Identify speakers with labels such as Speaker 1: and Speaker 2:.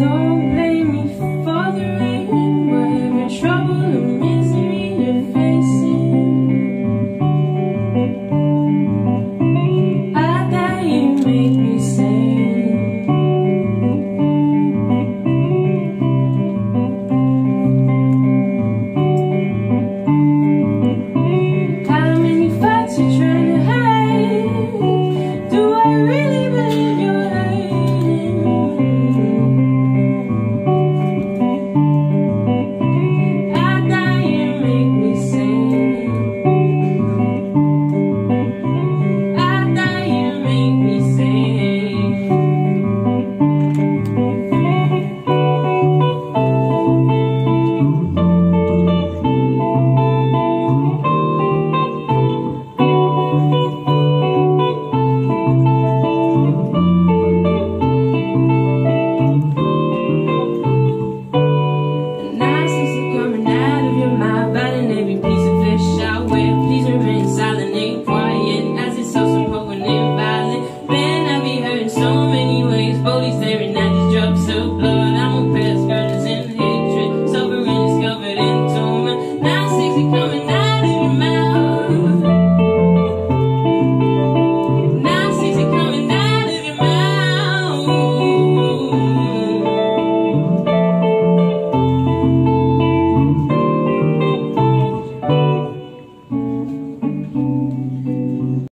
Speaker 1: Don't blame me No, no.